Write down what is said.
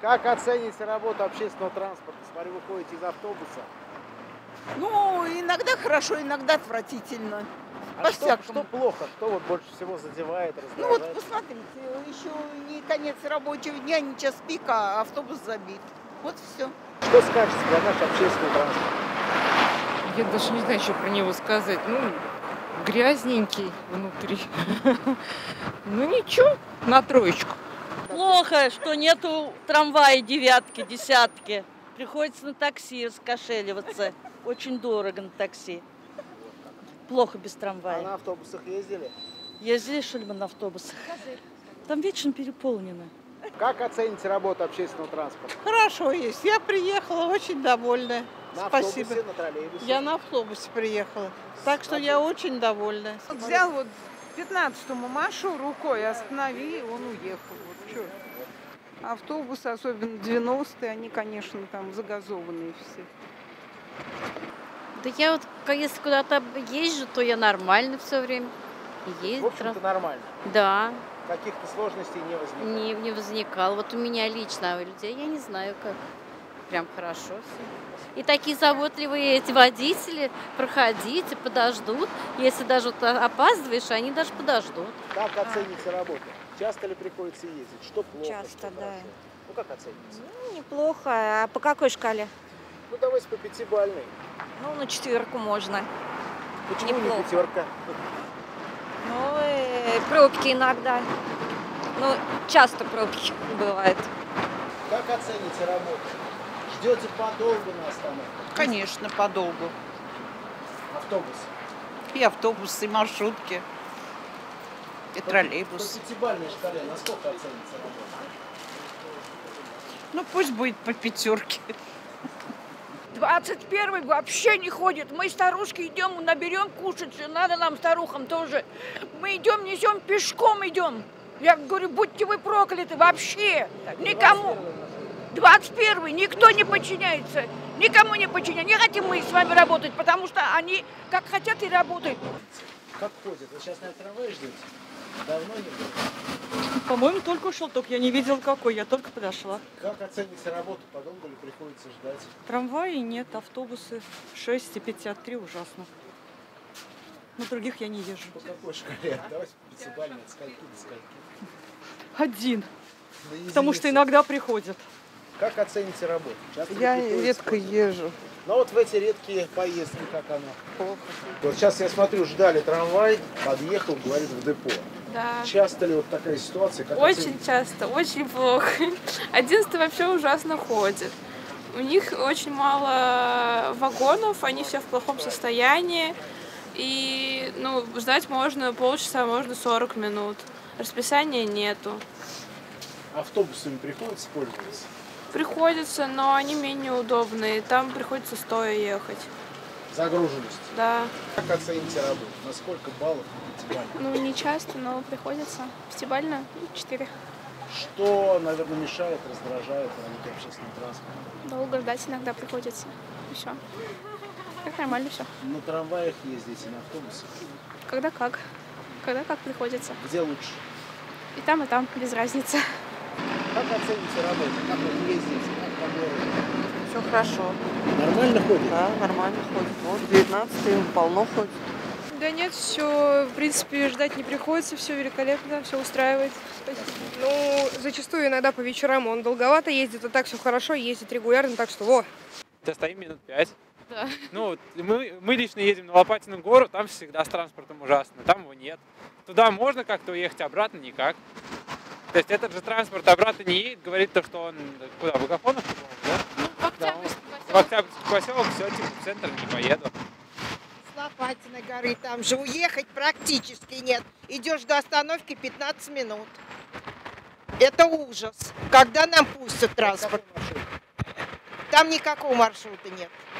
Как оцените работу общественного транспорта? Смотрю, вы ходите из автобуса. Ну, иногда хорошо, иногда отвратительно. А что, что плохо? Что вот больше всего задевает, Ну вот раздражает? посмотрите, еще не конец рабочего дня, не час пика, а автобус забит. Вот все. Что скажете про наш общественный транспорт? Я даже не знаю, что про него сказать. Ну, грязненький внутри. Ну ничего, на троечку. Плохо, что нету трамвая девятки, десятки. Приходится на такси раскошеливаться. Очень дорого на такси. Плохо без А трамвая. на автобусах ездили? Ездили, что ли, мы на автобусах? Там вечно переполнено. Как оцените работу общественного транспорта? Хорошо есть. Я приехала очень довольна. На Спасибо. автобусе, на троллейбусе? Я на автобусе приехала. Так что я очень довольна. Взял вот 15-му Машу рукой, останови, и он уехал. Чё. Автобусы, особенно 90-е, они, конечно, там загазованные все. Да я вот, если куда-то езжу, то я нормально все время. В Ездит. общем-то нормально. Да, Каких-то сложностей не возникает. не, не возникало. Вот у меня лично, а у людей я не знаю как. Прям хорошо все. И такие заботливые эти водители, проходите, подождут. Если даже вот опаздываешь, они даже подождут. Как оцените работу? Часто ли приходится ездить? Что плохо, Часто, что да. хорошо? Ну как оцените? Неплохо. А по какой шкале? Ну давайте по пятибалльной. Ну, на четверку можно. Почему Неплохо. не пятерка? Ну, э, пробки иногда. Ну, часто пробки бывает. Как оцените работу? Ждете подолгу на остановке? Конечно, подолгу. Автобус. И автобусы, и маршрутки, и По троллейбус. пятибалльной шкале насколько оцените работу? Ну пусть будет по пятерке. 21 вообще не ходит. Мы, старушки, идем, наберем кушать. Надо нам, старухам, тоже. Мы идем, несем, пешком идем. Я говорю, будьте вы прокляты вообще. Никому. 21 никто не подчиняется. Никому не подчиняется. Не хотим мы с вами работать, потому что они как хотят и работают. Как ходит? Вы сейчас на трамвае ждете? Давно не было? По-моему, только ушел, только я не видел какой, я только подошла. Как оцените работу? Подолгу ли приходится ждать? Трамваи нет, автобусы 6 и 53 ужасно. На других я не езжу. По какой шкале? Давайте пятибалльной. От скольки до скольки? Один, потому что иногда приходят. Как оцените работу? Часто Я редко езжу. Ну вот в эти редкие поездки, как оно? Плохо. Вот сейчас я смотрю, ждали трамвай, подъехал, говорит, в депо. Да. Часто ли вот такая ситуация? Как Очень оцените? часто, очень плохо. Одиннадцатый вообще ужасно ходит. У них очень мало вагонов, они все в плохом состоянии. И ну, ждать можно полчаса, можно 40 минут. Расписания нету. Автобусами приходится пользоваться? Приходится, но они менее удобные. Там приходится стоя ехать. Загруженность. Да. Как оцените работу? На сколько баллов на пятибалльной? Ну, не часто, но приходится. Пятибально 4. Что, наверное, мешает, раздражает работе общественного транспорта? Долго ждать иногда приходится. И все. Так нормально все. На трамваях ездите, на автобусах? Когда как. Когда как приходится. Где лучше? И там, и там, без разницы. Как оцените работу? Как вы ездите? Как по городу? Все хорошо. Нормально ходит? Да, нормально ходит. Вот 19 полно ходит. Да нет, все, в принципе, ждать не приходится, все великолепно, все устраивает. Ну, зачастую иногда по вечерам он долговато ездит, а так все хорошо, ездит регулярно, так что во. Стоим минут пять. Да. Ну, мы, мы лично едем на Лопатиную гору, там всегда с транспортом ужасно, там его нет. Туда можно как-то уехать, обратно никак. То есть этот же транспорт обратно не едет, говорит то, что он куда, в Агафонов, да? В Октябрьский В Октябрьский поселок, все, типа, в центр не поеду. С Лопатиной горы там же уехать практически нет. Идешь до остановки 15 минут. Это ужас. Когда нам пустят транспорт? Там никакого маршрута нет.